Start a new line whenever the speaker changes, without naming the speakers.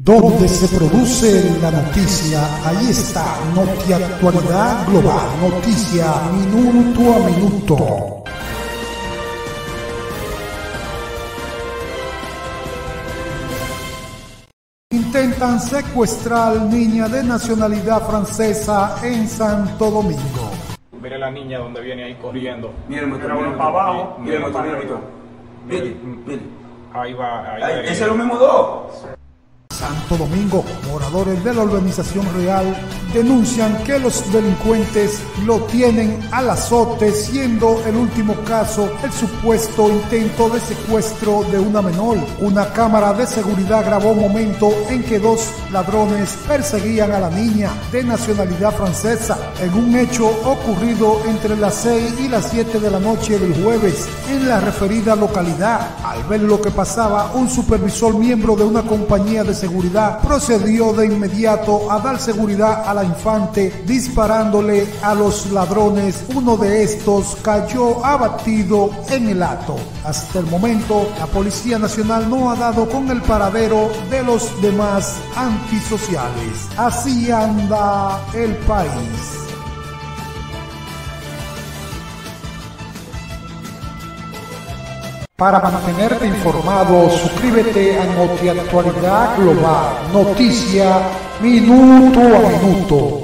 Donde se produce la noticia, ahí está, Notia Actualidad Global, noticia minuto a minuto. Intentan secuestrar niña de nacionalidad francesa en Santo Domingo.
Mire la niña donde viene ahí corriendo.
Motor,
Mira,
mira el
para abajo. Arriba.
Mire, mire.
Ahí va, ahí va.
Ese es lo mismo dos.
Santo Domingo, moradores de la urbanización real denuncian que los delincuentes lo tienen al azote, siendo el último caso el supuesto intento de secuestro de una menor. Una cámara de seguridad grabó un momento en que dos ladrones perseguían a la niña de nacionalidad francesa en un hecho ocurrido entre las 6 y las 7 de la noche del jueves en la referida localidad. Al ver lo que pasaba, un supervisor miembro de una compañía de seguridad procedió de inmediato a dar seguridad a infante disparándole a los ladrones. Uno de estos cayó abatido en el acto. Hasta el momento, la Policía Nacional no ha dado con el paradero de los demás antisociales. Así anda el país. Para mantenerte informado, suscríbete a Notiactualidad Global, noticia minuto a minuto.